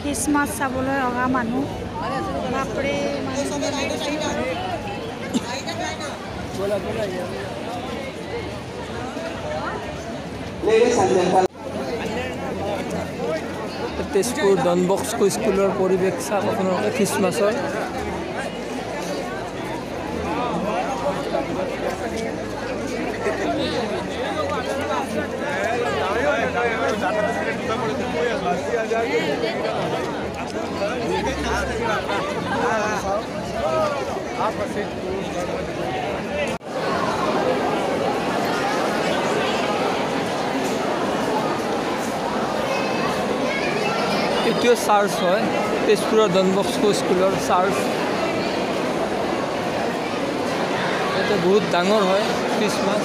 Christmas চাবলৈ অহা মানুহ। বাপৰে তেজপুৰ ডনবস্কো স্কুলৰ পৰিৱেশ চাওক আপোনালোকে খ্ৰীষ্টমাছৰ এইটোৱে চাৰ্চ হয়। তেজপুৰৰ ডনবস্কো স্কুলৰ চাৰ্চ ইয়াতে বহুত ডাঙৰ হয় খ্ৰীষ্টমাছ